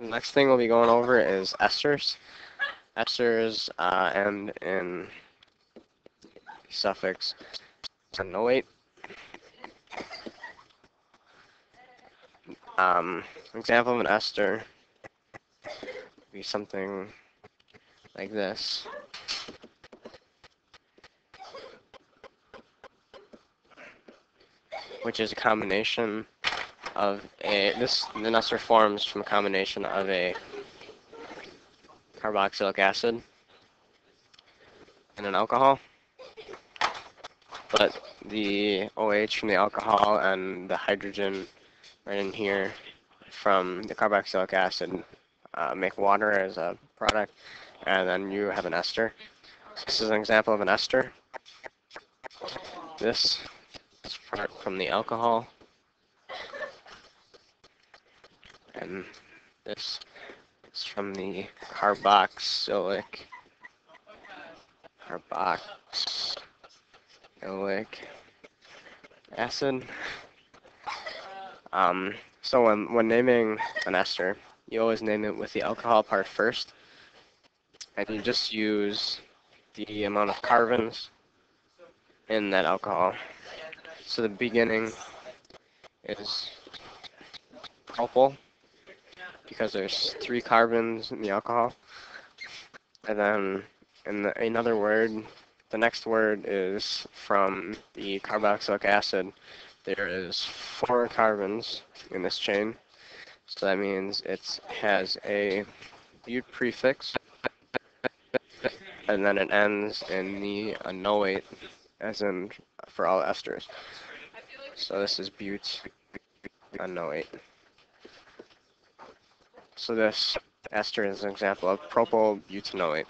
The next thing we'll be going over is esters. Esters uh, end in suffix anoate. Um, example of an ester would be something like this. Which is a combination of a, this, the ester forms from a combination of a carboxylic acid and an alcohol. But the OH from the alcohol and the hydrogen right in here from the carboxylic acid uh, make water as a product, and then you have an ester. This is an example of an ester. This is from the alcohol, and this is from the carboxylic carboxylic acid. Um, so when, when naming an ester, you always name it with the alcohol part first. And you just use the amount of carbons in that alcohol. So the beginning is propyl because there's three carbons in the alcohol. And then in the, another word, the next word is from the carboxylic acid there is four carbons in this chain. So that means it has a butte prefix, and then it ends in the anoate, as in for all esters. So this is butte anoate. So this ester is an example of propyl butanoate.